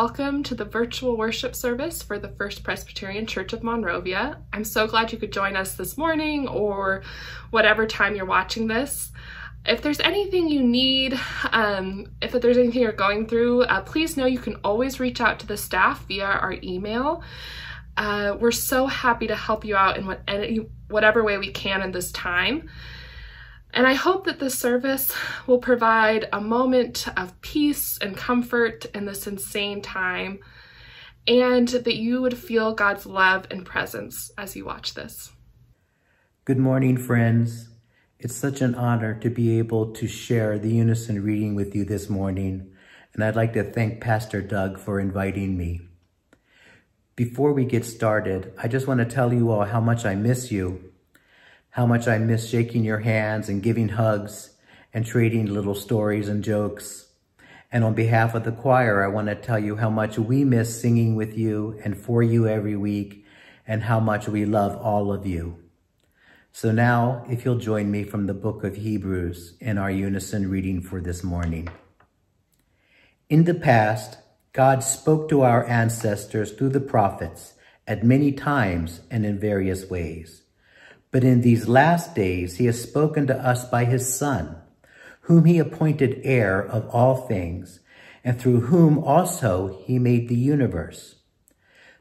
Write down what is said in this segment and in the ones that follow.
welcome to the virtual worship service for the First Presbyterian Church of Monrovia. I'm so glad you could join us this morning or whatever time you're watching this. If there's anything you need, um, if there's anything you're going through, uh, please know you can always reach out to the staff via our email. Uh, we're so happy to help you out in what, any, whatever way we can in this time. And I hope that this service will provide a moment of peace and comfort in this insane time, and that you would feel God's love and presence as you watch this. Good morning, friends. It's such an honor to be able to share the unison reading with you this morning, and I'd like to thank Pastor Doug for inviting me. Before we get started, I just want to tell you all how much I miss you how much I miss shaking your hands and giving hugs and trading little stories and jokes. And on behalf of the choir, I want to tell you how much we miss singing with you and for you every week and how much we love all of you. So now, if you'll join me from the book of Hebrews in our unison reading for this morning. In the past, God spoke to our ancestors through the prophets at many times and in various ways. But in these last days he has spoken to us by his Son, whom he appointed heir of all things, and through whom also he made the universe.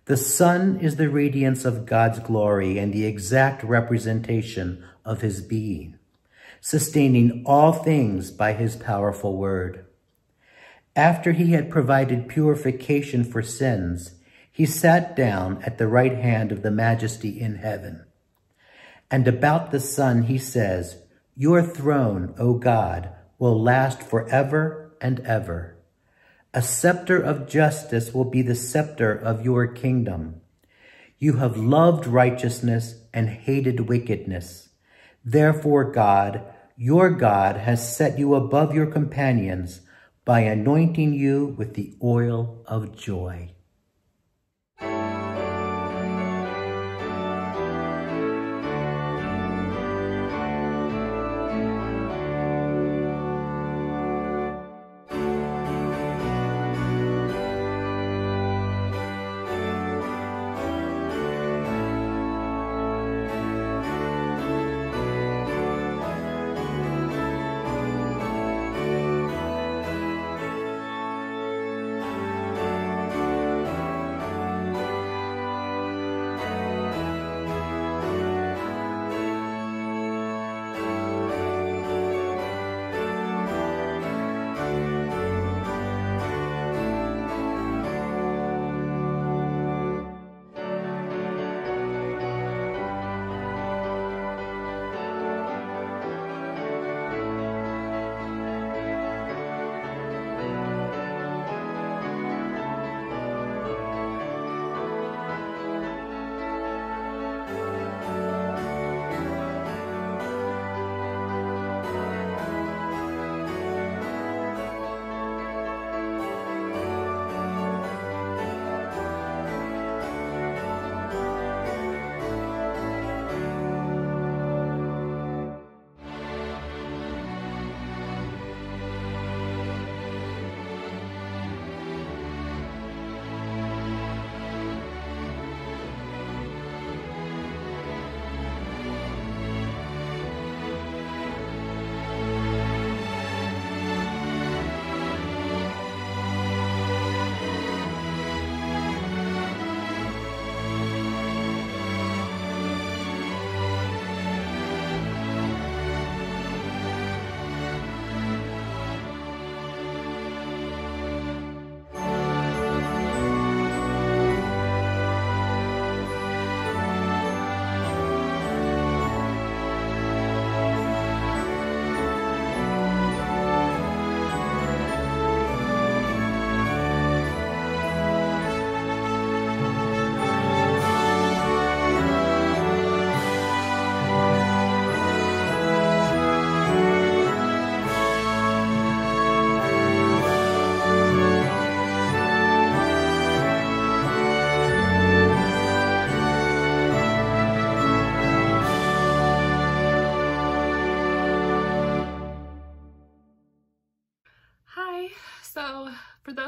The Son is the radiance of God's glory and the exact representation of his being, sustaining all things by his powerful word. After he had provided purification for sins, he sat down at the right hand of the majesty in heaven. And about the Son he says, Your throne, O God, will last forever and ever. A scepter of justice will be the scepter of your kingdom. You have loved righteousness and hated wickedness. Therefore, God, your God, has set you above your companions by anointing you with the oil of joy.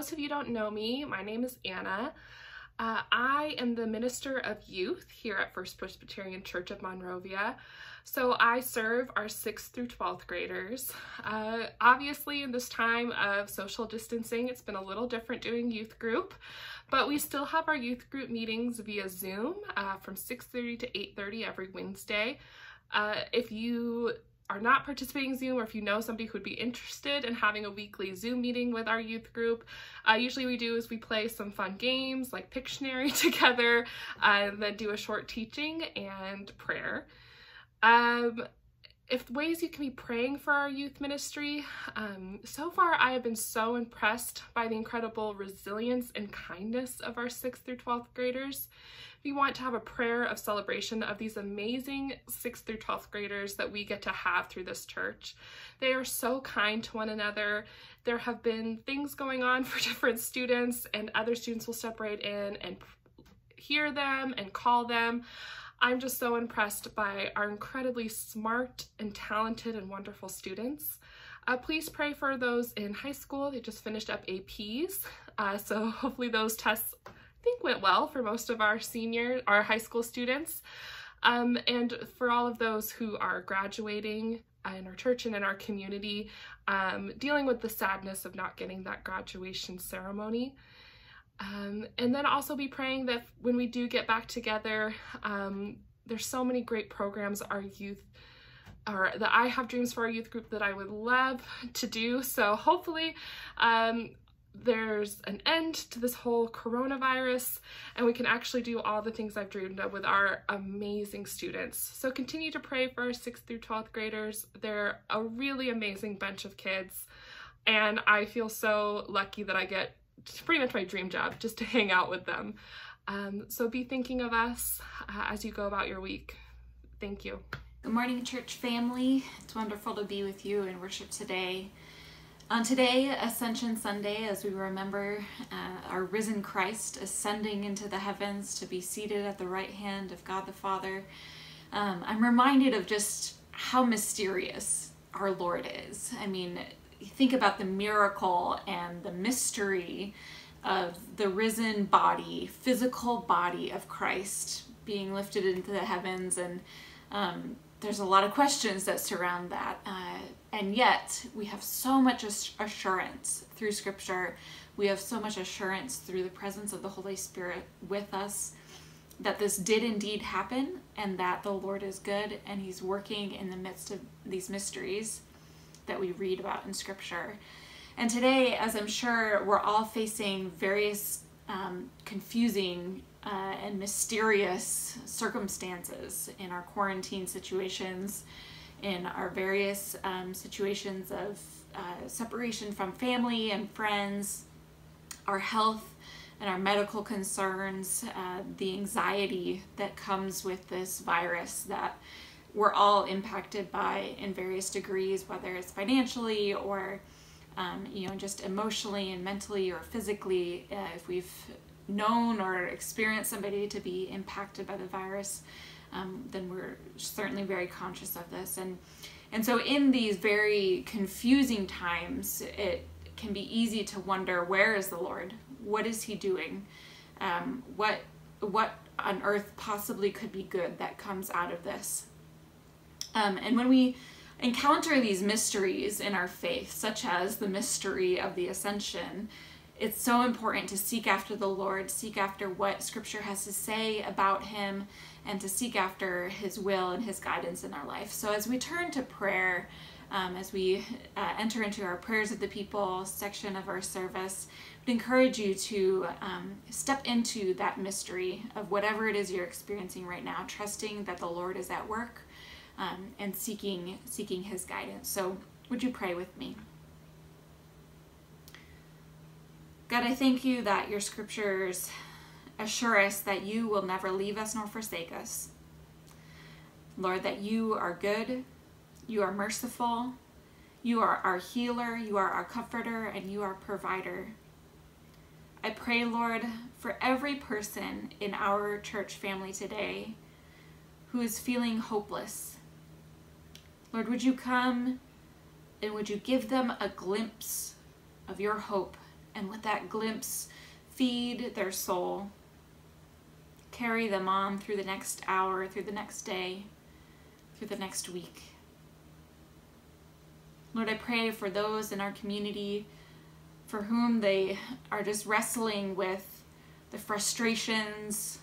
Those of you don't know me, my name is Anna. Uh, I am the Minister of Youth here at First Presbyterian Church of Monrovia. So I serve our 6th through 12th graders. Uh, obviously in this time of social distancing, it's been a little different doing youth group, but we still have our youth group meetings via Zoom uh, from 6.30 to 8.30 every Wednesday. Uh, if you are not participating Zoom or if you know somebody who would be interested in having a weekly Zoom meeting with our youth group, uh, usually we do is we play some fun games like Pictionary together uh, and then do a short teaching and prayer. Um, if ways you can be praying for our youth ministry, um, so far I have been so impressed by the incredible resilience and kindness of our 6th through 12th graders. We want to have a prayer of celebration of these amazing 6th through 12th graders that we get to have through this church. They are so kind to one another. There have been things going on for different students and other students will right in and hear them and call them. I'm just so impressed by our incredibly smart and talented and wonderful students. Uh, please pray for those in high school. They just finished up APs, uh, so hopefully those tests I think went well for most of our senior, our high school students. Um, and for all of those who are graduating in our church and in our community, um, dealing with the sadness of not getting that graduation ceremony. Um, and then also be praying that when we do get back together, um, there's so many great programs our youth or that I have dreams for our youth group that I would love to do. So hopefully um, there's an end to this whole coronavirus and we can actually do all the things I've dreamed of with our amazing students. So continue to pray for our 6th through 12th graders. They're a really amazing bunch of kids and I feel so lucky that I get pretty much my dream job just to hang out with them. Um, so be thinking of us uh, as you go about your week. Thank you. Good morning, church family. It's wonderful to be with you in worship today. On today, Ascension Sunday, as we remember uh, our risen Christ ascending into the heavens to be seated at the right hand of God the Father, um, I'm reminded of just how mysterious our Lord is. I mean, think about the miracle and the mystery of the risen body, physical body of Christ being lifted into the heavens. And um, there's a lot of questions that surround that. Uh, and yet, we have so much assurance through Scripture. We have so much assurance through the presence of the Holy Spirit with us that this did indeed happen and that the Lord is good and He's working in the midst of these mysteries that we read about in Scripture. And today, as I'm sure we're all facing various um, confusing uh, and mysterious circumstances in our quarantine situations, in our various um, situations of uh, separation from family and friends, our health and our medical concerns, uh, the anxiety that comes with this virus that we're all impacted by in various degrees, whether it's financially or um, you know just emotionally and mentally or physically. Uh, if we've known or experienced somebody to be impacted by the virus, um, then we're certainly very conscious of this. And and so in these very confusing times, it can be easy to wonder where is the Lord? What is He doing? Um, what what on earth possibly could be good that comes out of this? Um, and when we encounter these mysteries in our faith, such as the mystery of the ascension, it's so important to seek after the Lord, seek after what Scripture has to say about Him, and to seek after His will and His guidance in our life. So, as we turn to prayer, um, as we uh, enter into our prayers of the people section of our service, I'd encourage you to um, step into that mystery of whatever it is you're experiencing right now, trusting that the Lord is at work um, and seeking seeking His guidance. So, would you pray with me? God, I thank you that your scriptures assure us that you will never leave us nor forsake us. Lord, that you are good, you are merciful, you are our healer, you are our comforter, and you are provider. I pray, Lord, for every person in our church family today who is feeling hopeless, Lord, would you come and would you give them a glimpse of your hope, and with that glimpse, feed their soul. Carry them on through the next hour, through the next day, through the next week. Lord, I pray for those in our community for whom they are just wrestling with the frustrations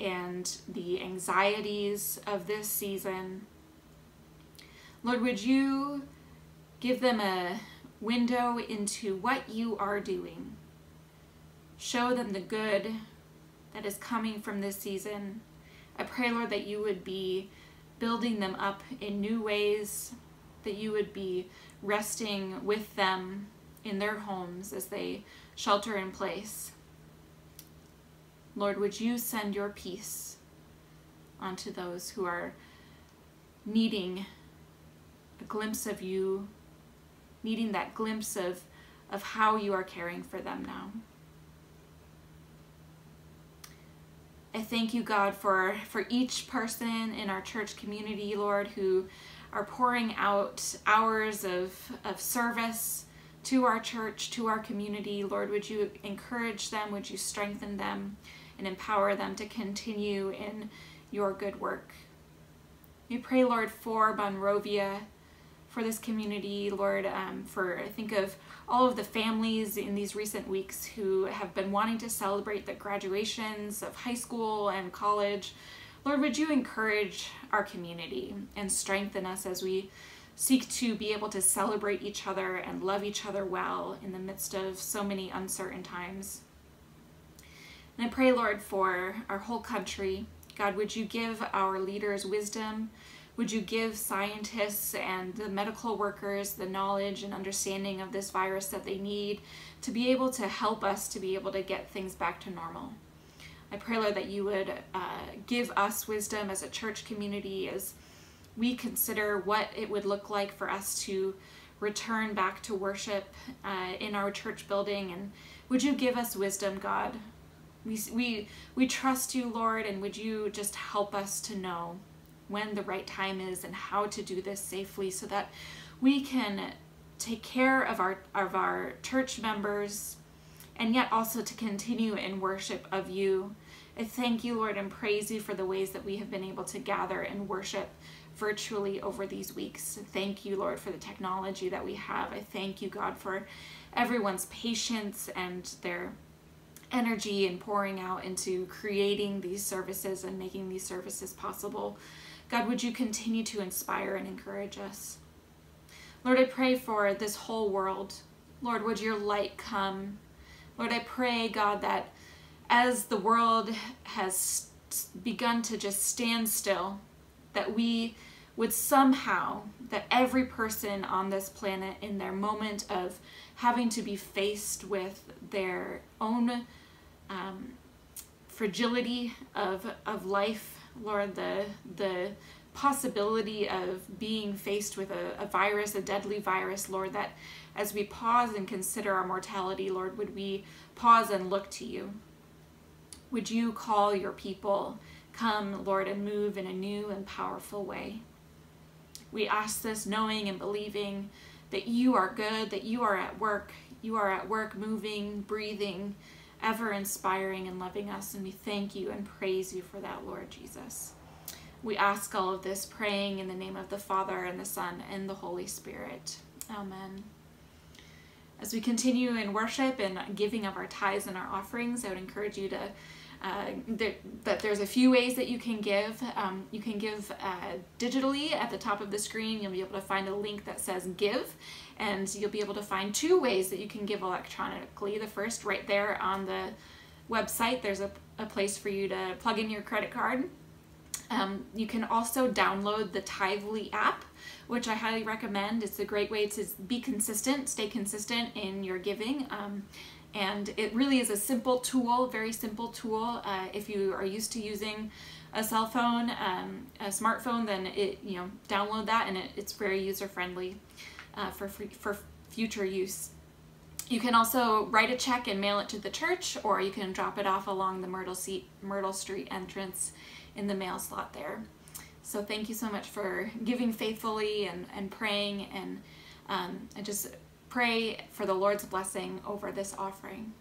and the anxieties of this season. Lord, would you give them a window into what you are doing? Show them the good that is coming from this season. I pray, Lord, that you would be building them up in new ways, that you would be resting with them in their homes as they shelter in place. Lord, would you send your peace onto those who are needing a glimpse of you, needing that glimpse of, of how you are caring for them now. I thank you, God, for, for each person in our church community, Lord, who are pouring out hours of, of service to our church, to our community. Lord, would you encourage them? Would you strengthen them and empower them to continue in your good work? We pray, Lord, for Monrovia, for this community, Lord, um, for I think of all of the families in these recent weeks who have been wanting to celebrate the graduations of high school and college. Lord, would you encourage our community and strengthen us as we seek to be able to celebrate each other and love each other well in the midst of so many uncertain times. And I pray, Lord, for our whole country. God, would you give our leaders wisdom? Would you give scientists and the medical workers the knowledge and understanding of this virus that they need to be able to help us to be able to get things back to normal? I pray, Lord, that you would uh, give us wisdom as a church community as we consider what it would look like for us to return back to worship uh, in our church building. And would you give us wisdom, God? We, we, we trust you, Lord, and would you just help us to know when the right time is and how to do this safely so that we can take care of our, of our church members and yet also to continue in worship of you I thank you, Lord, and praise you for the ways that we have been able to gather and worship virtually over these weeks. Thank you, Lord, for the technology that we have. I thank you, God, for everyone's patience and their energy and pouring out into creating these services and making these services possible. God, would you continue to inspire and encourage us? Lord, I pray for this whole world. Lord, would your light come? Lord, I pray, God, that as the world has begun to just stand still, that we would somehow, that every person on this planet in their moment of having to be faced with their own um, fragility of, of life, Lord, the, the possibility of being faced with a, a virus, a deadly virus, Lord, that as we pause and consider our mortality, Lord, would we pause and look to you? Would you call your people, come, Lord, and move in a new and powerful way? We ask this knowing and believing that you are good, that you are at work. You are at work, moving, breathing, ever inspiring and loving us. And we thank you and praise you for that, Lord Jesus. We ask all of this praying in the name of the Father and the Son and the Holy Spirit. Amen. As we continue in worship and giving of our tithes and our offerings, I would encourage you to uh, that there's a few ways that you can give. Um, you can give uh, digitally at the top of the screen. You'll be able to find a link that says give, and you'll be able to find two ways that you can give electronically. The first, right there on the website, there's a, a place for you to plug in your credit card. Um, you can also download the Tithely app, which I highly recommend. It's a great way to be consistent, stay consistent in your giving. Um, and it really is a simple tool, very simple tool. Uh, if you are used to using a cell phone, um, a smartphone, then it you know download that, and it, it's very user friendly uh, for for future use. You can also write a check and mail it to the church, or you can drop it off along the Myrtle, Seat, Myrtle Street entrance in the mail slot there. So thank you so much for giving faithfully and, and praying and um, I just pray for the Lord's blessing over this offering.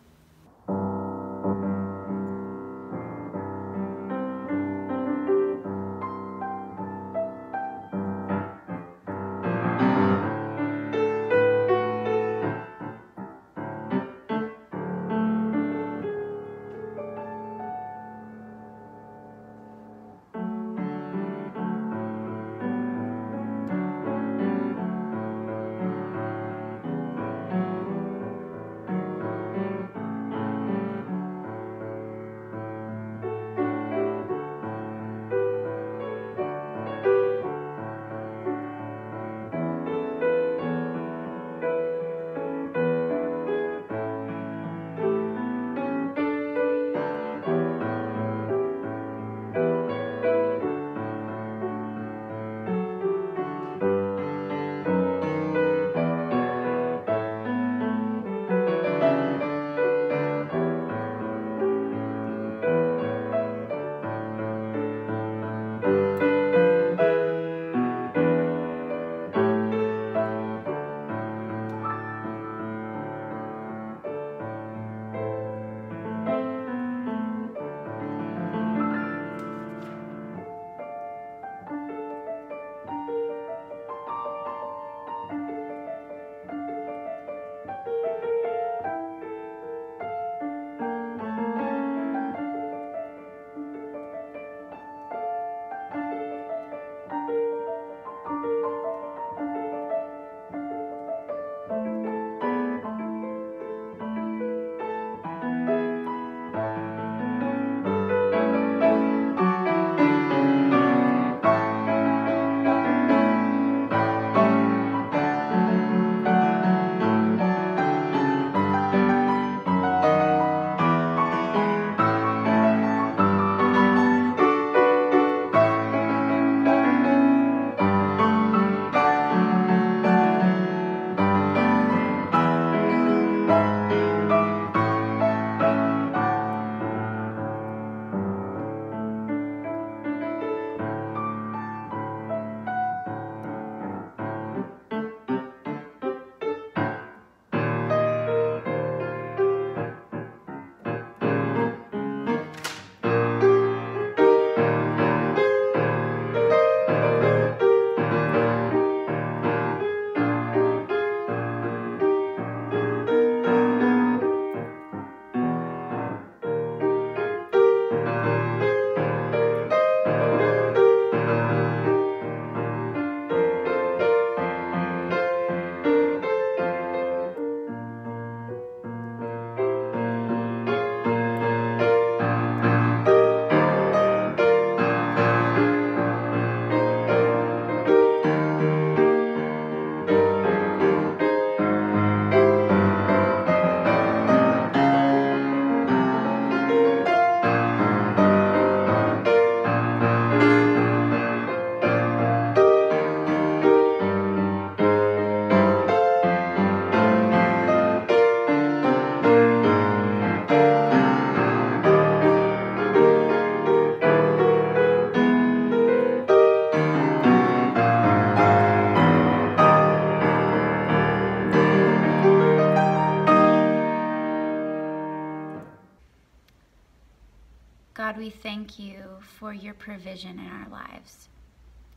For your provision in our lives.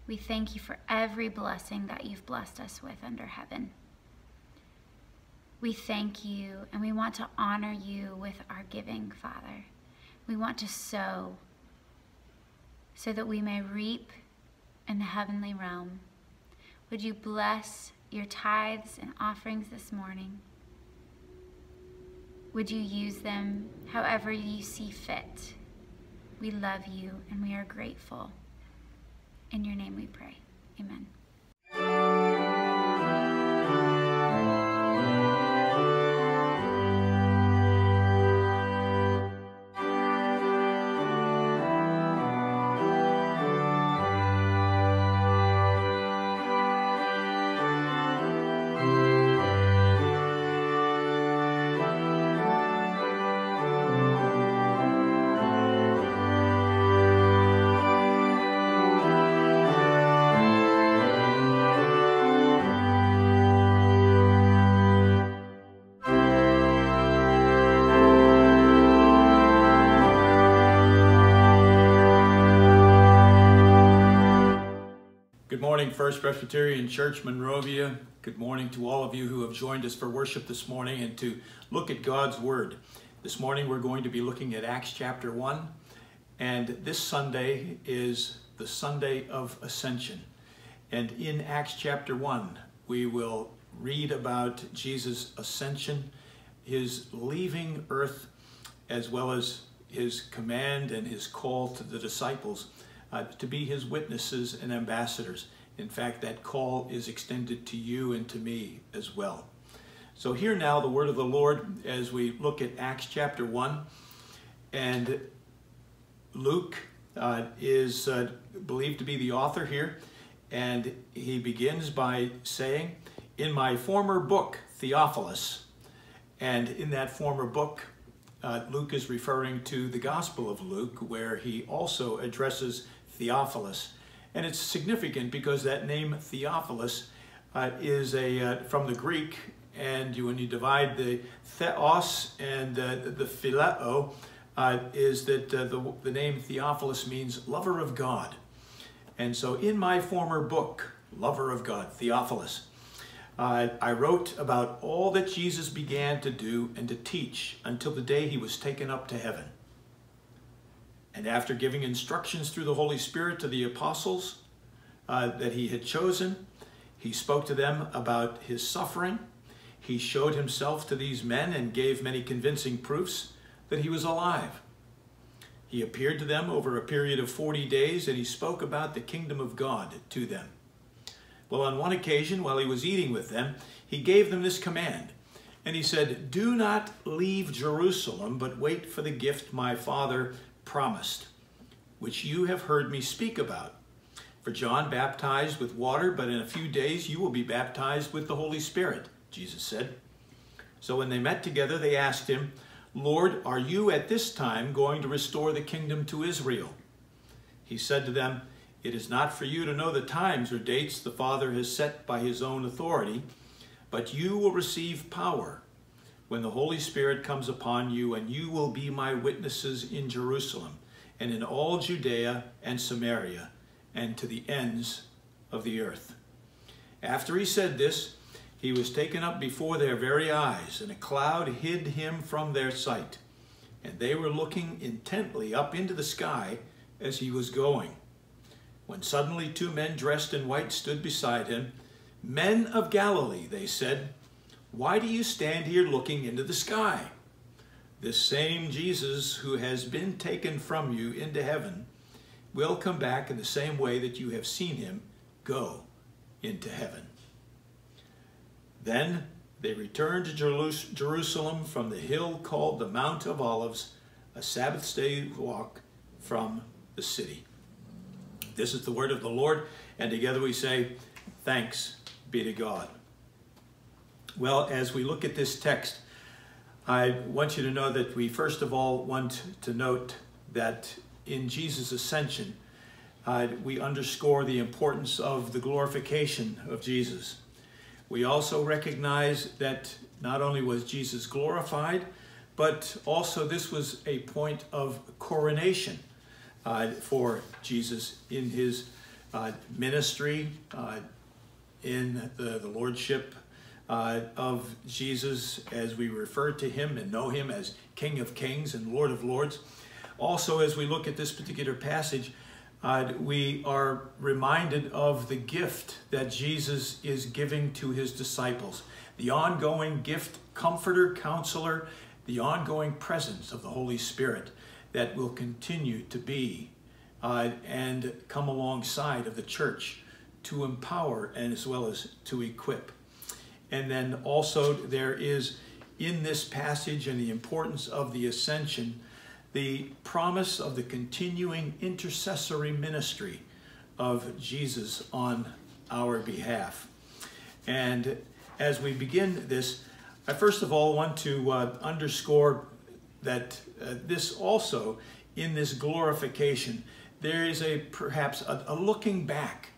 We thank you for every blessing that you've blessed us with under heaven. We thank you and we want to honor you with our giving, Father. We want to sow so that we may reap in the heavenly realm. Would you bless your tithes and offerings this morning? Would you use them however you see fit? We love you and we are grateful. In your name we pray. Amen. First Presbyterian Church, Monrovia. Good morning to all of you who have joined us for worship this morning and to look at God's Word. This morning we're going to be looking at Acts chapter 1, and this Sunday is the Sunday of Ascension. And in Acts chapter 1, we will read about Jesus' ascension, his leaving earth, as well as his command and his call to the disciples uh, to be his witnesses and ambassadors. In fact, that call is extended to you and to me as well. So, hear now the word of the Lord as we look at Acts chapter 1. And Luke uh, is uh, believed to be the author here. And he begins by saying, In my former book, Theophilus, and in that former book, uh, Luke is referring to the Gospel of Luke, where he also addresses Theophilus. And it's significant because that name Theophilus uh, is a uh, from the Greek, and you, when you divide the theos and uh, the phileo, uh, is that uh, the, the name Theophilus means lover of God. And so in my former book, Lover of God, Theophilus, uh, I wrote about all that Jesus began to do and to teach until the day he was taken up to heaven. And after giving instructions through the Holy Spirit to the apostles uh, that he had chosen, he spoke to them about his suffering. He showed himself to these men and gave many convincing proofs that he was alive. He appeared to them over a period of 40 days and he spoke about the kingdom of God to them. Well, on one occasion, while he was eating with them, he gave them this command. And he said, Do not leave Jerusalem, but wait for the gift my Father promised, which you have heard me speak about. For John baptized with water, but in a few days you will be baptized with the Holy Spirit, Jesus said. So when they met together, they asked him, Lord, are you at this time going to restore the kingdom to Israel? He said to them, It is not for you to know the times or dates the Father has set by his own authority, but you will receive power when the Holy Spirit comes upon you, and you will be my witnesses in Jerusalem and in all Judea and Samaria and to the ends of the earth. After he said this, he was taken up before their very eyes, and a cloud hid him from their sight. And they were looking intently up into the sky as he was going. When suddenly two men dressed in white stood beside him. Men of Galilee, they said, why do you stand here looking into the sky? This same Jesus who has been taken from you into heaven will come back in the same way that you have seen him go into heaven. Then they returned to Jerusalem from the hill called the Mount of Olives, a Sabbath day walk from the city. This is the word of the Lord, and together we say, Thanks be to God. Well, as we look at this text, I want you to know that we first of all want to note that in Jesus' ascension, uh, we underscore the importance of the glorification of Jesus. We also recognize that not only was Jesus glorified, but also this was a point of coronation uh, for Jesus in his uh, ministry, uh, in the, the lordship uh, of Jesus as we refer to him and know him as King of Kings and Lord of Lords. Also, as we look at this particular passage, uh, we are reminded of the gift that Jesus is giving to his disciples. The ongoing gift, comforter, counselor, the ongoing presence of the Holy Spirit that will continue to be uh, and come alongside of the church to empower and as well as to equip. And then also there is in this passage and the importance of the ascension, the promise of the continuing intercessory ministry of Jesus on our behalf. And as we begin this, I first of all want to uh, underscore that uh, this also, in this glorification, there is a perhaps a, a looking back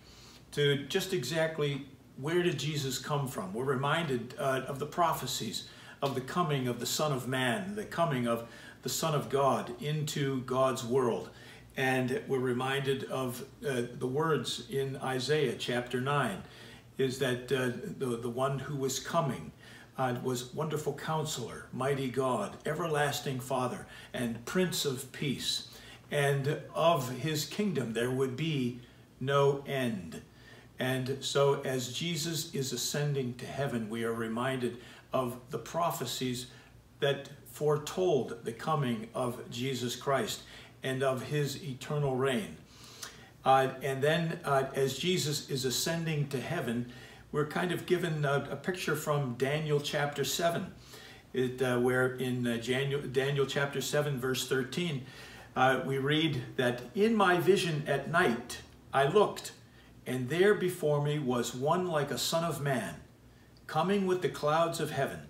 to just exactly where did Jesus come from? We're reminded uh, of the prophecies of the coming of the Son of Man, the coming of the Son of God into God's world. and we're reminded of uh, the words in Isaiah chapter 9 is that uh, the, the one who was coming uh, was wonderful counselor, mighty God, everlasting Father, and Prince of Peace. And of his kingdom there would be no end. And so, as Jesus is ascending to heaven, we are reminded of the prophecies that foretold the coming of Jesus Christ and of his eternal reign. Uh, and then, uh, as Jesus is ascending to heaven, we're kind of given a, a picture from Daniel chapter 7, it, uh, where in uh, Daniel, Daniel chapter 7, verse 13, uh, we read that in my vision at night I looked, and there before me was one like a son of man, coming with the clouds of heaven.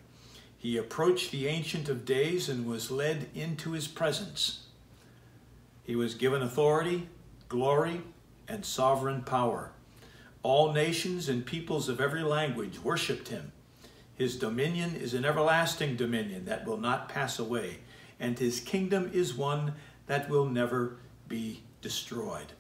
He approached the Ancient of Days and was led into his presence. He was given authority, glory, and sovereign power. All nations and peoples of every language worshipped him. His dominion is an everlasting dominion that will not pass away, and his kingdom is one that will never be destroyed.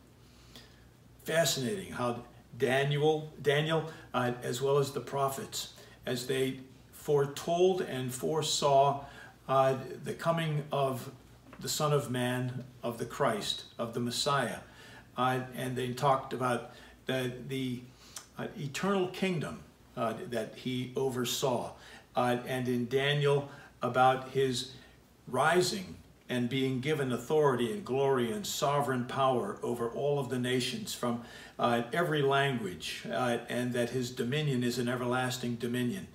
Fascinating how Daniel, Daniel, uh, as well as the prophets, as they foretold and foresaw uh, the coming of the Son of Man, of the Christ, of the Messiah, uh, and they talked about the, the uh, eternal kingdom uh, that he oversaw. Uh, and in Daniel, about his rising and being given authority and glory and sovereign power over all of the nations from uh, every language, uh, and that his dominion is an everlasting dominion.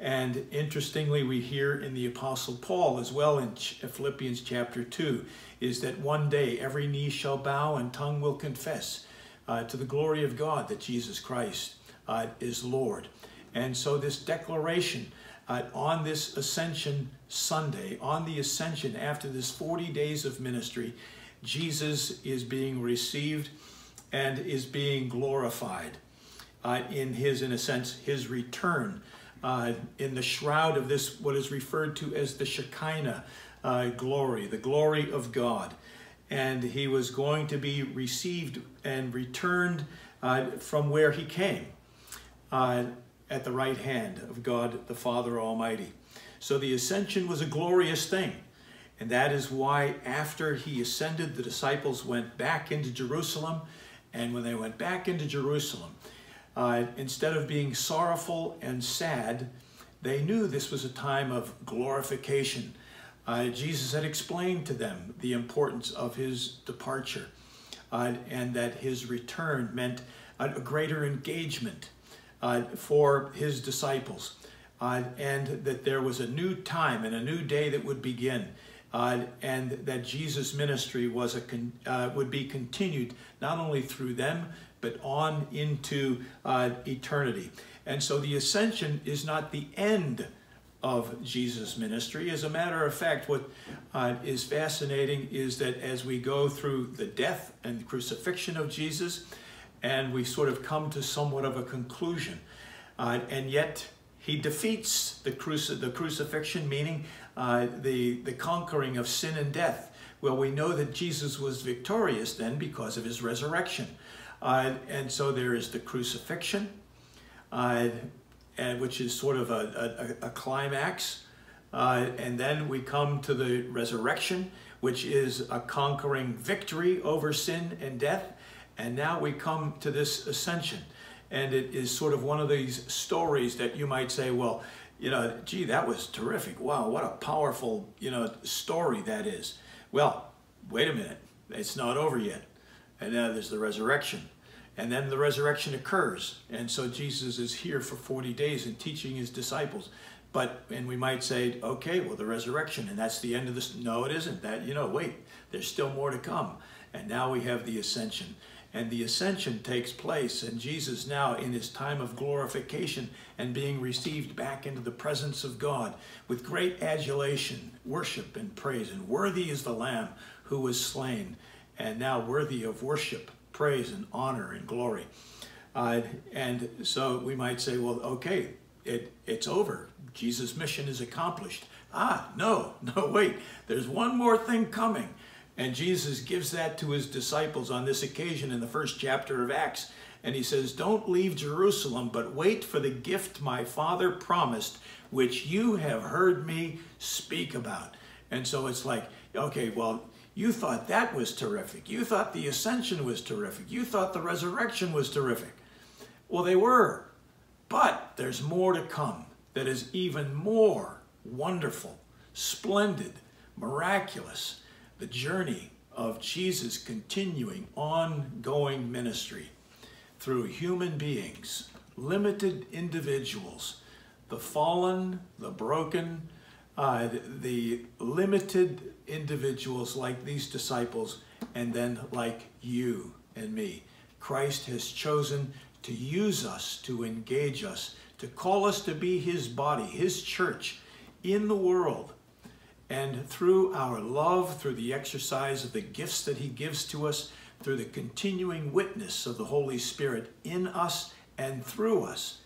And interestingly, we hear in the Apostle Paul as well in Philippians chapter 2 is that one day every knee shall bow and tongue will confess uh, to the glory of God that Jesus Christ uh, is Lord. And so, this declaration uh, on this Ascension Sunday, on the Ascension, after this 40 days of ministry, Jesus is being received and is being glorified uh, in his, in a sense, his return. Uh, in the shroud of this, what is referred to as the Shekinah uh, glory, the glory of God and he was going to be received and returned uh, from where he came uh, at the right hand of God the Father Almighty. So the ascension was a glorious thing. And that is why after he ascended, the disciples went back into Jerusalem. And when they went back into Jerusalem, uh, instead of being sorrowful and sad, they knew this was a time of glorification uh, Jesus had explained to them the importance of his departure uh, and that his return meant a, greater engagement uh, for his disciples uh, and that there was a new time and a new day that would begin. Uh, and that Jesus' ministry was a uh, would be continued not only through them but on into eternity. And so the ascension is not the end of Jesus' ministry. As a matter of fact, what uh, is fascinating is that as we go through the death and crucifixion of Jesus, and we sort of come to somewhat of a conclusion, uh, and yet he defeats the, cruci the crucifixion, meaning uh, the, the conquering of sin and death. Well, we know that Jesus was victorious then because of his resurrection. Uh, and so there is the crucifixion, uh, and which is sort of a, a, a climax. Uh, and then we come to the resurrection, which is a conquering victory over sin and death. And now we come to this ascension. And it is sort of one of these stories that you might say, well, you know, gee, that was terrific. Wow, what a powerful, you know, story that is. Well, wait a minute. It's not over yet. And now there's the resurrection. And then the resurrection occurs. And so Jesus is here for 40 days and teaching his disciples. But, and we might say, okay, well, the resurrection, and that's the end of this. No, it isn't. That, you know, wait, there's still more to come. And now we have the ascension. And the ascension takes place, and Jesus now, in his time of glorification and being received back into the presence of God with great adulation, worship, and praise. And worthy is the Lamb who was slain, and now worthy of worship praise and honor and glory. Uh, and so we might say, well, okay, it, it's over. Jesus' mission is accomplished. Ah, no, no, wait, there's one more thing coming. And Jesus gives that to his disciples on this occasion in the first chapter of Acts. And he says, Don't leave Jerusalem, but wait for the gift my Father promised, which you have heard me speak about. And so it's like, okay, well, you thought that was terrific. You thought the ascension was terrific. You thought the resurrection was terrific. Well, they were. But there's more to come that is even more wonderful, splendid, miraculous. The journey of Jesus' continuing, ongoing ministry through human beings, limited individuals, the fallen, the broken, uh, the, the limited individuals like these disciples, and then like you and me. Christ has chosen to use us, to engage us, to call us to be his body, his church in the world. And through our love, through the exercise of the gifts that he gives to us, through the continuing witness of the Holy Spirit in us and through us,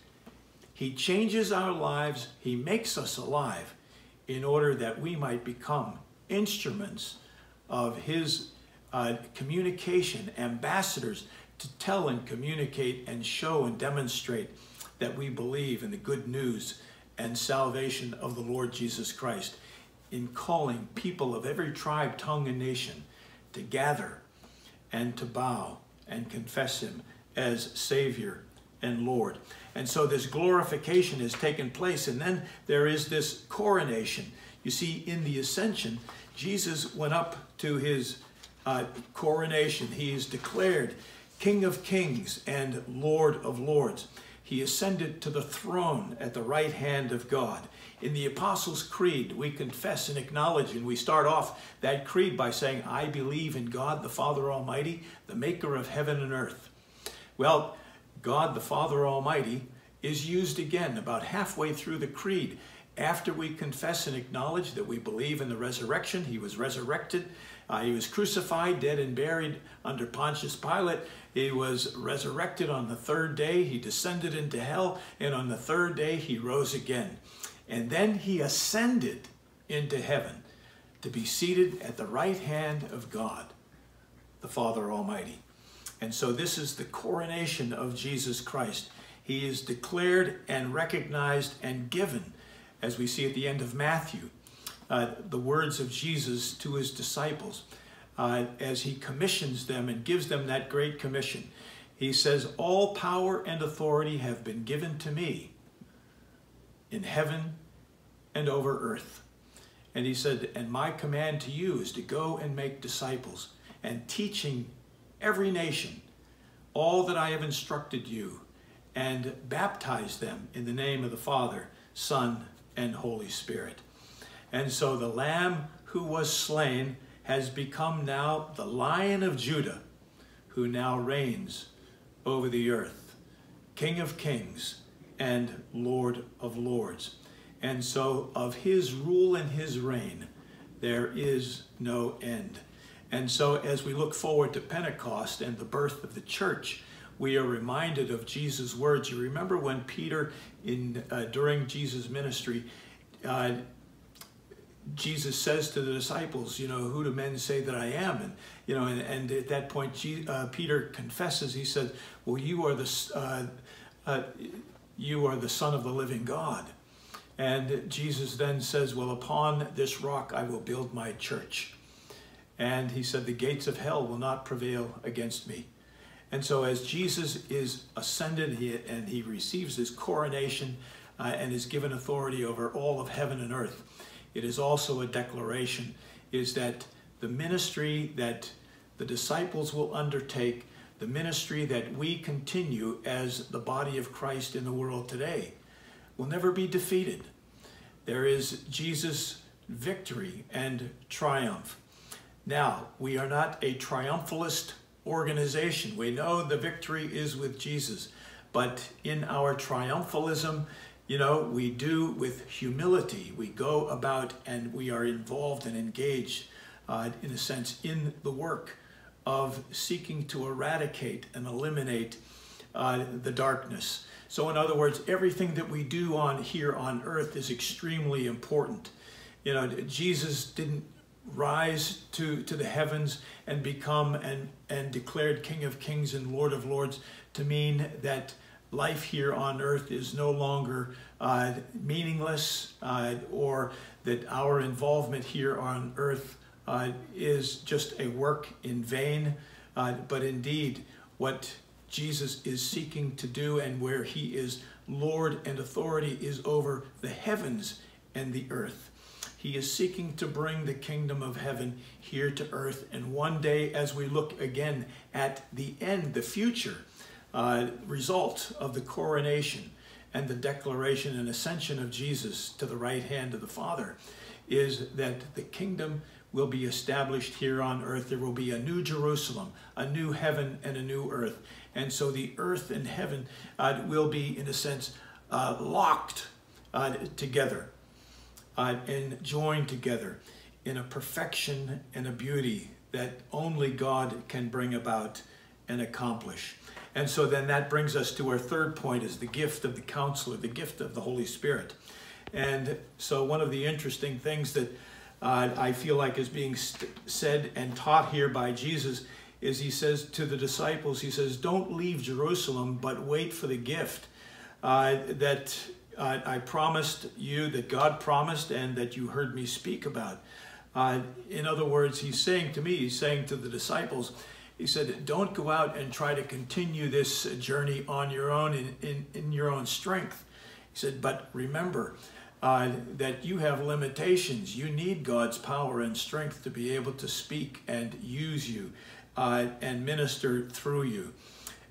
he changes our lives, he makes us alive in order that we might become instruments of his uh, communication, ambassadors to tell and communicate and show and demonstrate that we believe in the good news and salvation of the Lord Jesus Christ in calling people of every tribe, tongue, and nation to gather and to bow and confess him as Savior and Lord. And so this glorification has taken place, and then there is this coronation. You see, in the ascension, Jesus went up to his uh, coronation. He is declared King of kings and Lord of lords. He ascended to the throne at the right hand of God. In the Apostles' Creed, we confess and acknowledge, and we start off that creed by saying, I believe in God the Father Almighty, the maker of heaven and earth. Well, God the Father Almighty is used again about halfway through the creed. After we confess and acknowledge that we believe in the resurrection, he was resurrected, uh, he was crucified, dead, and buried under Pontius Pilate. He was resurrected on the third day. He descended into hell, and on the third day he rose again. And then he ascended into heaven to be seated at the right hand of God, the Father Almighty. And so this is the coronation of Jesus Christ. He is declared and recognized and given, as we see at the end of Matthew, uh, the words of Jesus to his disciples uh, as he commissions them and gives them that great commission. He says, All power and authority have been given to me in heaven and over earth. And he said, And my command to you is to go and make disciples and teaching every nation all that I have instructed you and baptize them in the name of the Father, Son, and Holy Spirit. And so the Lamb who was slain has become now the Lion of Judah, who now reigns over the earth, King of kings and Lord of lords. And so of his rule and his reign, there is no end. And so as we look forward to Pentecost and the birth of the church, we are reminded of Jesus' words. You remember when Peter, in uh, during Jesus' ministry, uh, Jesus says to the disciples, you know, who do men say that I am? And, you know, and, and at that point, uh, Peter confesses, he said, well, you are the, uh, uh, you are the son of the living God. And Jesus then says, well, upon this rock I will build my church. And he said, the gates of hell will not prevail against me. And so as Jesus is ascended and he receives his coronation uh, and is given authority over all of heaven and earth, it is also a declaration is that the ministry that the disciples will undertake, the ministry that we continue as the body of Christ in the world today, will never be defeated. There is Jesus' victory and triumph. Now, we are not a triumphalist organization. We know the victory is with Jesus, but in our triumphalism, you know, we do with humility. We go about and we are involved and engaged, uh, in a sense, in the work of seeking to eradicate and eliminate uh, the darkness. So, in other words, everything that we do on here on earth is extremely important. You know, Jesus didn't rise to, to the heavens and become and, and declared King of Kings and Lord of Lords to mean that life here on earth is no longer uh, meaningless uh, or that our involvement here on earth uh, is just a work in vain, uh, but indeed what Jesus is seeking to do and where he is Lord and authority is over the heavens and the earth. He is seeking to bring the kingdom of heaven here to earth. And one day, as we look again at the end, the future uh, result of the coronation and the declaration and ascension of Jesus to the right hand of the Father, is that the kingdom will be established here on earth. There will be a new Jerusalem, a new heaven, and a new earth. And so the earth and heaven uh, will be, in a sense, uh, locked uh, together uh, and joined together in a perfection and a beauty that only God can bring about and accomplish. And so then that brings us to our third point is the gift of the counselor, the gift of the Holy Spirit. And so one of the interesting things that uh, I feel like is being said and taught here by Jesus is he says to the disciples, he says, don't leave Jerusalem, but wait for the gift uh, that uh, I promised you, that God promised, and that you heard me speak about. Uh, in other words, he's saying to me, he's saying to the disciples, he said, don't go out and try to continue this journey on your own in, in, in your own strength. He said, but remember uh, that you have limitations. You need God's power and strength to be able to speak and use you uh, and minister through you.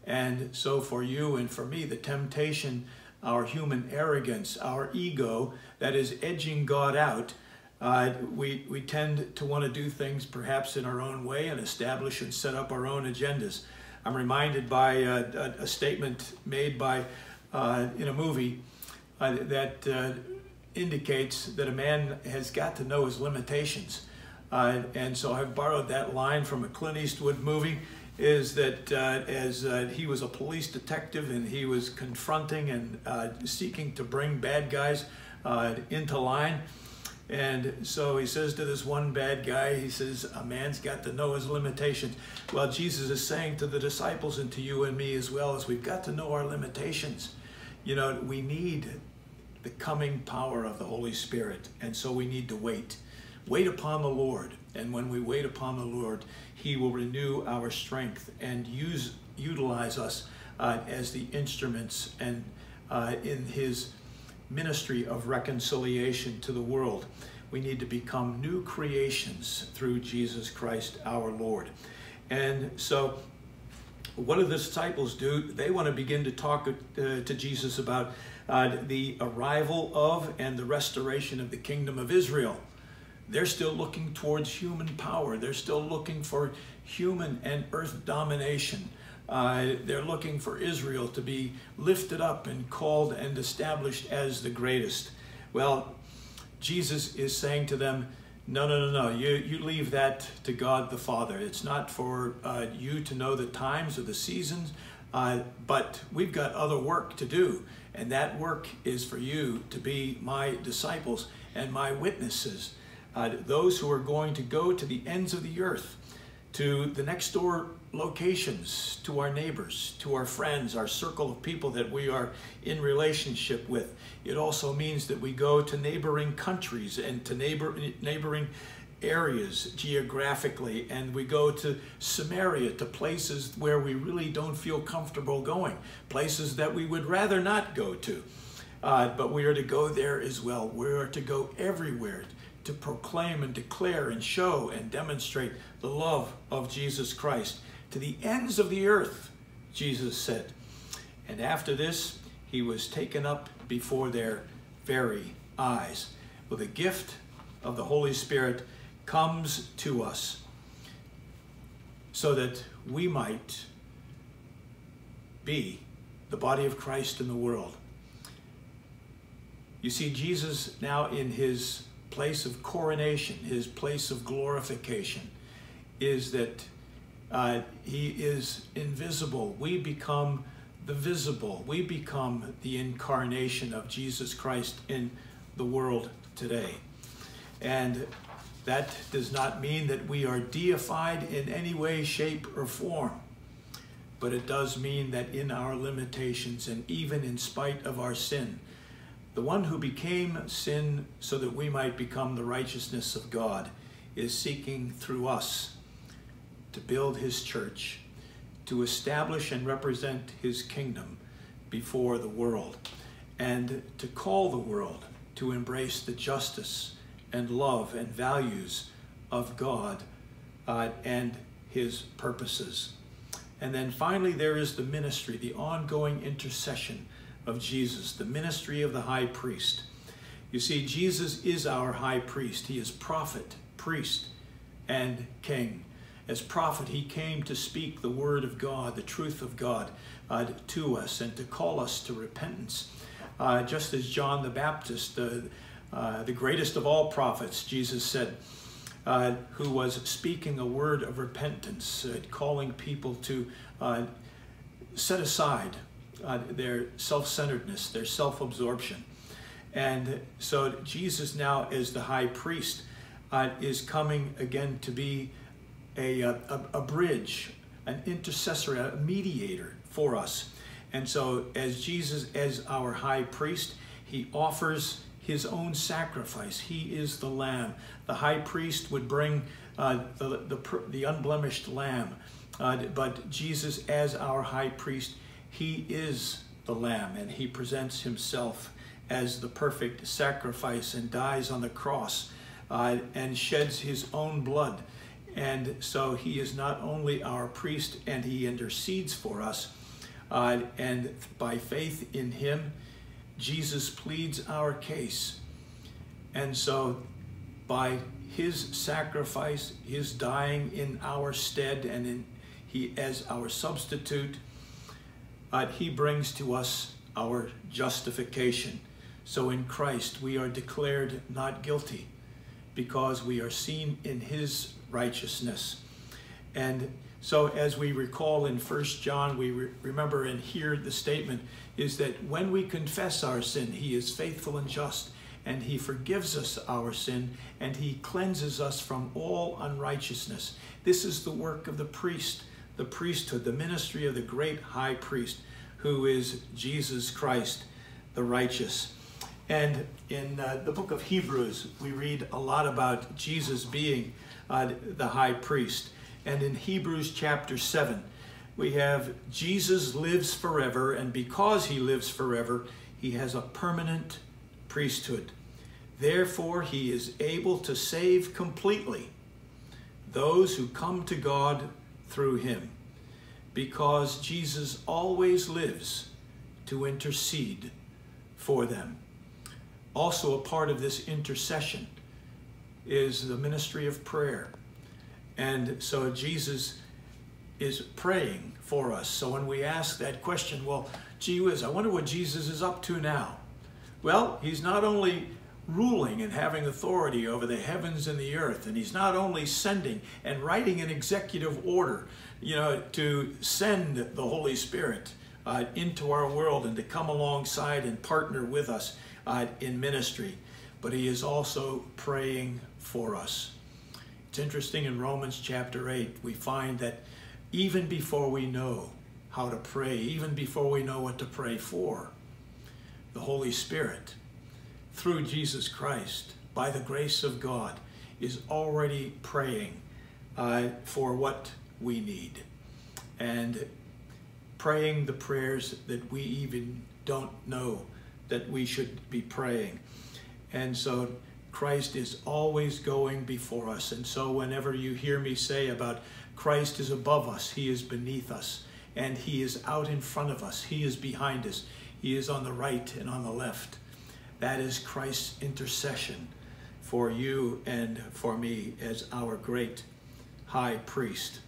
And so for you and for me, the temptation, our human arrogance, our ego that is edging God out, uh, we, we tend to want to do things perhaps in our own way and establish and set up our own agendas. I'm reminded by a, a, a statement made by uh, in a movie uh, that uh, indicates that a man has got to know his limitations. Uh, and so I've borrowed that line from a Clint Eastwood movie is that uh, as uh, he was a police detective and he was confronting and uh, seeking to bring bad guys uh, into line. And so he says to this one bad guy, he says, a man's got to know his limitations. Well, Jesus is saying to the disciples and to you and me as well as we've got to know our limitations. You know, we need the coming power of the Holy Spirit. And so we need to wait. Wait upon the Lord. And when we wait upon the Lord, He will renew our strength and use utilize us uh, as the instruments and uh, in His ministry of reconciliation to the world. We need to become new creations through Jesus Christ our Lord. And so what do the disciples do? They want to begin to talk uh, to Jesus about uh, the arrival of and the restoration of the kingdom of Israel. They're still looking towards human power. They're still looking for human and earth domination. Uh, they're looking for Israel to be lifted up and called and established as the greatest. Well, Jesus is saying to them, no, no, no, no. You, you leave that to God the Father. It's not for uh, you to know the times or the seasons, uh, but we've got other work to do. And that work is for you to be my disciples and my witnesses uh, those who are going to go to the ends of the earth, to the next door locations, to our neighbors, to our friends, our circle of people that we are in relationship with. It also means that we go to neighboring countries and to neighbor, neighboring areas geographically, and we go to Samaria, to places where we really don't feel comfortable going, places that we would rather not go to. Uh, but we are to go there as well. We are to go everywhere to proclaim and declare and show and demonstrate the love of Jesus Christ to the ends of the earth, Jesus said. And after this, he was taken up before their very eyes. Well, the gift of the Holy Spirit comes to us so that we might be the body of Christ in the world. You see, Jesus now in his place of coronation, his place of glorification, is that uh, he is invisible. We become the visible. We become the incarnation of Jesus Christ in the world today. And That does not mean that we are deified in any way, shape, or form. But it does mean that in our limitations and even in spite of our sin, the one who became sin so that we might become the righteousness of God is seeking through us to build his church, to establish and represent his kingdom before the world, and to call the world to embrace the justice and love and values of God uh, and his purposes. And then finally, there is the ministry, the ongoing intercession of Jesus, the ministry of the high priest. You see, Jesus is our high priest. He is prophet, priest, and king. As prophet, he came to speak the word of God, the truth of God uh, to us and to call us to repentance. Uh, just as John the Baptist, uh, the greatest of all prophets, Jesus said, uh, who was speaking a word of repentance, calling people to uh, set aside uh, their self-centeredness, their self-absorption. And so Jesus now, as the high priest, uh, is coming again to be a, a, a bridge, an intercessor, a mediator for us. And so as Jesus, as our high priest, he offers his own sacrifice. He is the lamb. The high priest would bring uh, the, the, the, unblemished lamb. Uh, but Jesus, as our high priest, he is the lamb and he presents himself as the perfect sacrifice and dies on the cross uh, and sheds his own blood. And so he is not only our priest and he intercedes for us, uh, and by faith in him, Jesus pleads our case. And so by his sacrifice, his dying in our stead and in he as our substitute, uh, he brings to us our justification. So in Christ we are declared not guilty because we are seen in his righteousness. And so as we recall in First John, we re remember and hear the statement is that when we confess our sin, he is faithful and just and he forgives us our sin and he cleanses us from all unrighteousness. This is the work of the priest, the priesthood, the ministry of the great high priest who is Jesus Christ, the righteous. And in uh, the book of Hebrews, we read a lot about Jesus being uh, the high priest. And in Hebrews chapter 7, we have Jesus lives forever, and because he lives forever, he has a permanent priesthood. Therefore, he is able to save completely those who come to God through him, because Jesus always lives to intercede for them. Also, a part of this intercession is the ministry of prayer. And so Jesus is praying for us. So when we ask that question, well, gee whiz, I wonder what Jesus is up to now. Well, he's not only ruling and having authority over the heavens and the earth, and he's not only sending and writing an executive order, you know, to send the Holy Spirit uh, into our world and to come alongside and partner with us uh, in ministry, but he is also praying for us. It's interesting in Romans chapter 8, we find that even before we know how to pray, even before we know what to pray for, the Holy Spirit, through Jesus Christ, by the grace of God, is already praying uh, for what we need and praying the prayers that we even don't know that we should be praying. And so Christ is always going before us. And so whenever you hear me say about Christ is above us, he is beneath us, and he is out in front of us, he is behind us, he is on the right and on the left. That is Christ's intercession for you and for me as our great high priest.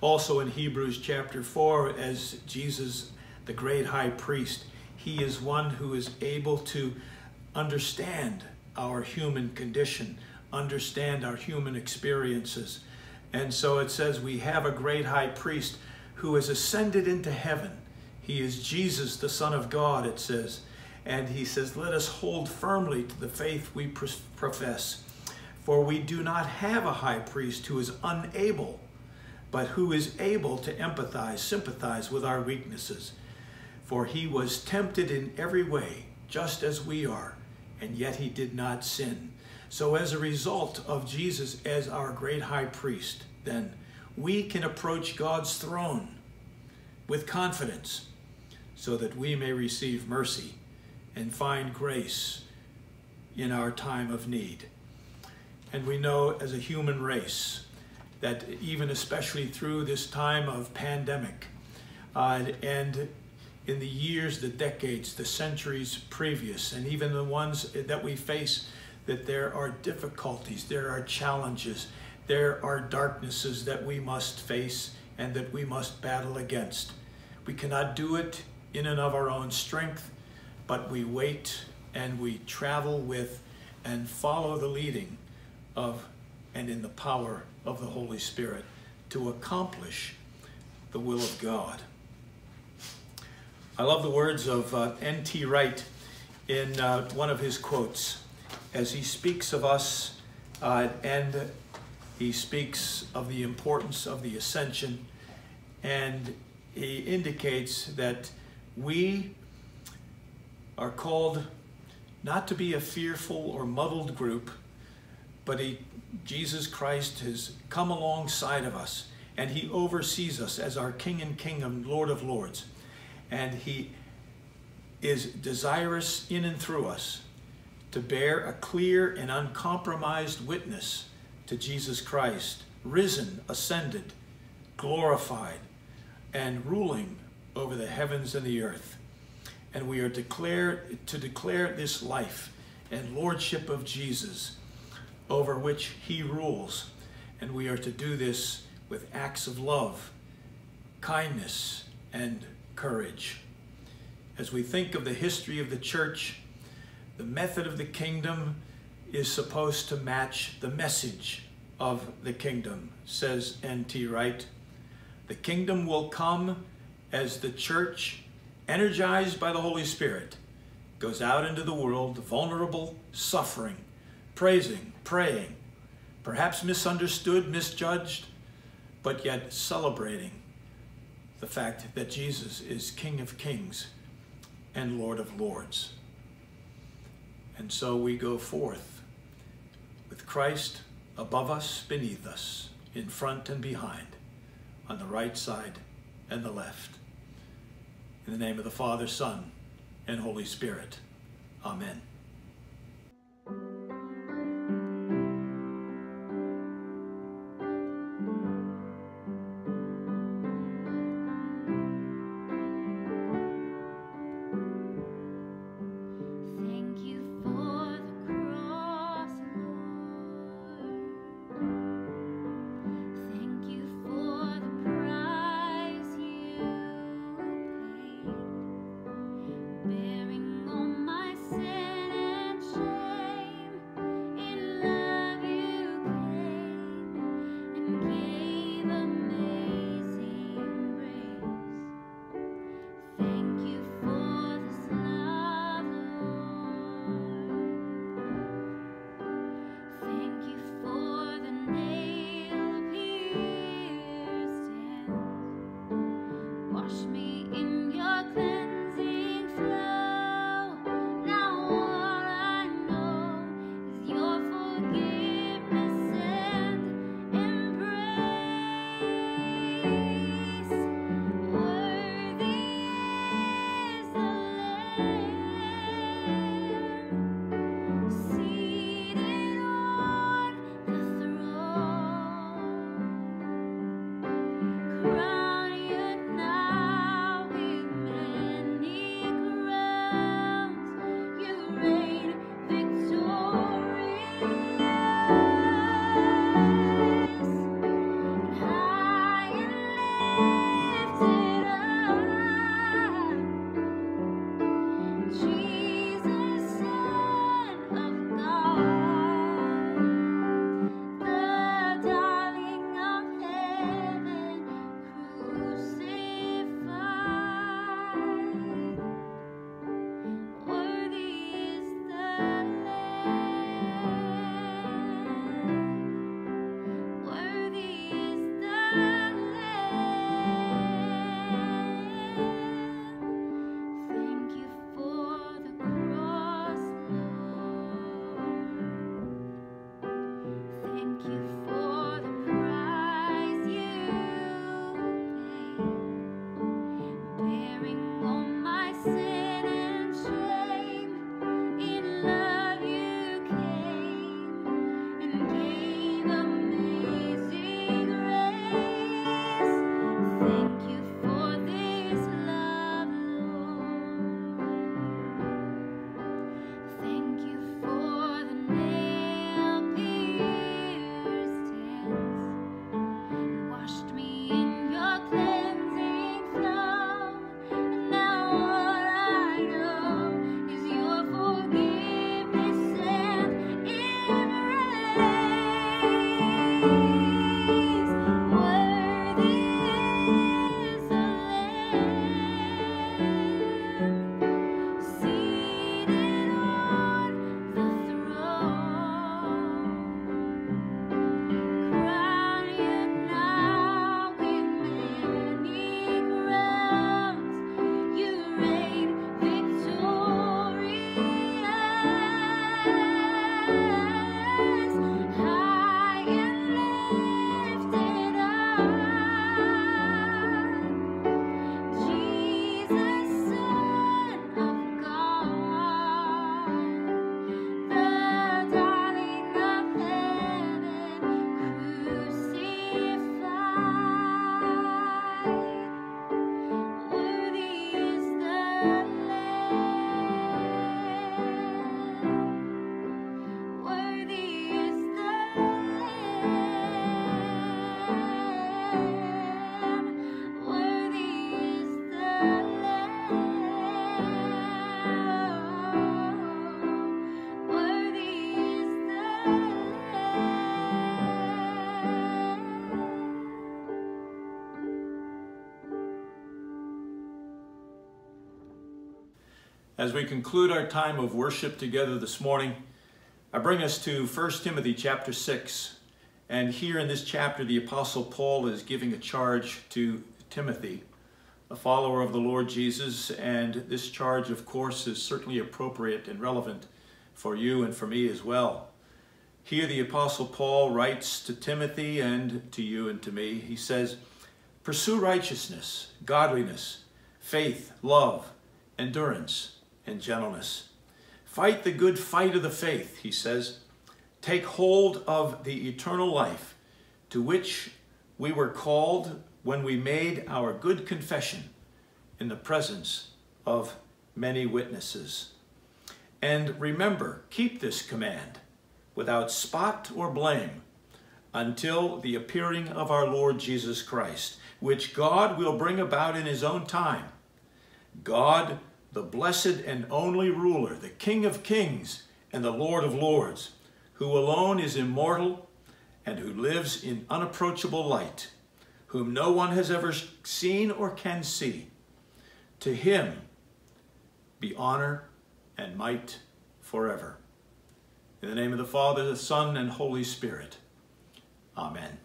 Also in Hebrews chapter 4, as Jesus, the great high priest, he is one who is able to understand our human condition, understand our human experiences. And so it says we have a great high priest who has ascended into heaven. He is Jesus, the Son of God, it says. And he says, let us hold firmly to the faith we profess. For we do not have a high priest who is unable, but who is able to empathize, sympathize with our weaknesses. For he was tempted in every way, just as we are, and yet he did not sin. So, as a result of Jesus as our great high priest, then we can approach God's throne with confidence so that we may receive mercy and find grace in our time of need. And we know as a human race that even especially through this time of pandemic uh, and in the years, the decades, the centuries previous, and even the ones that we face, that there are difficulties, there are challenges, there are darknesses that we must face and that we must battle against. We cannot do it in and of our own strength, but we wait and we travel with and follow the leading of and in the power of the Holy Spirit to accomplish the will of God. I love the words of uh, N.T. Wright in uh, one of his quotes as he speaks of us uh, and he speaks of the importance of the ascension and he indicates that we are called not to be a fearful or muddled group, but he, Jesus Christ has come alongside of us and he oversees us as our King and King and Lord of Lords. And he is desirous in and through us to bear a clear and uncompromised witness to Jesus Christ, risen, ascended, glorified, and ruling over the heavens and the earth. And we are declared to declare this life and lordship of Jesus over which he rules. And we are to do this with acts of love, kindness, and courage. As we think of the history of the church, the method of the kingdom is supposed to match the message of the kingdom, says N.T. Wright. The kingdom will come as the church, energized by the Holy Spirit, goes out into the world, vulnerable, suffering, praising, praying, perhaps misunderstood, misjudged, but yet celebrating the fact that Jesus is King of Kings and Lord of Lords. And so we go forth with Christ above us, beneath us, in front and behind on the right side and the left. In the name of the Father, Son, and Holy Spirit. Amen. As we conclude our time of worship together this morning, I bring us to 1 Timothy chapter 6. And here in this chapter, the Apostle Paul is giving a charge to Timothy, a follower of the Lord Jesus. And this charge, of course, is certainly appropriate and relevant for you and for me as well. Here, the Apostle Paul writes to Timothy and to you and to me. He says, Pursue righteousness, godliness, faith, love, endurance and gentleness. Fight the good fight of the faith, he says. Take hold of the eternal life to which we were called when we made our good confession in the presence of many witnesses. And remember, keep this command without spot or blame until the appearing of our Lord Jesus Christ, which God will bring about in his own time. God the blessed and only ruler, the King of kings and the Lord of lords, who alone is immortal and who lives in unapproachable light, whom no one has ever seen or can see. To him be honor and might forever. In the name of the Father, the Son, and Holy Spirit. Amen.